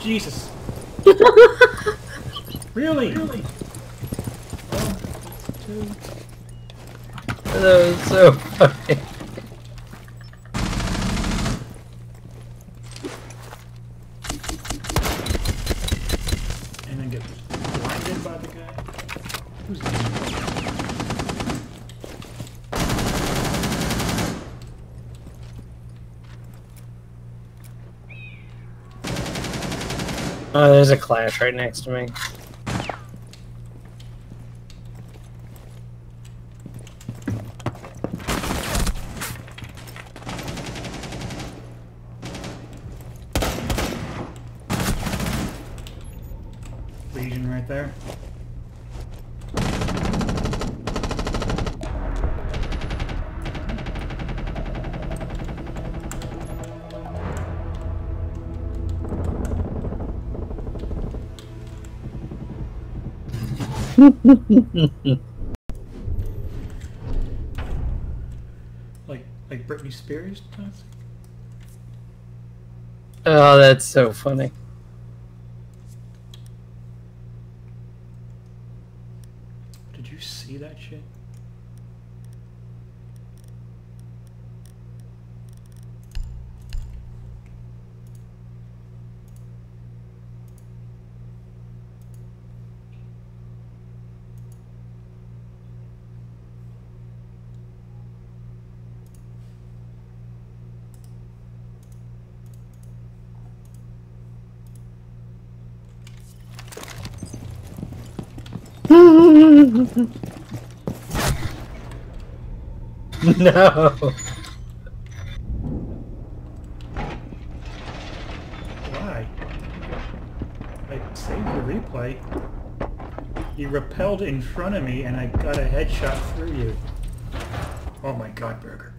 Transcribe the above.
Jesus. really? Really? That was so funny. And then get blinded by the guy. Who's this? Oh, there's a clash right next to me. Legion right there. like like Britney Spears? Oh, that's so funny. Did you see that shit? No. Why? I saved the replay. You repelled in front of me and I got a headshot through you. Oh my god, Burger.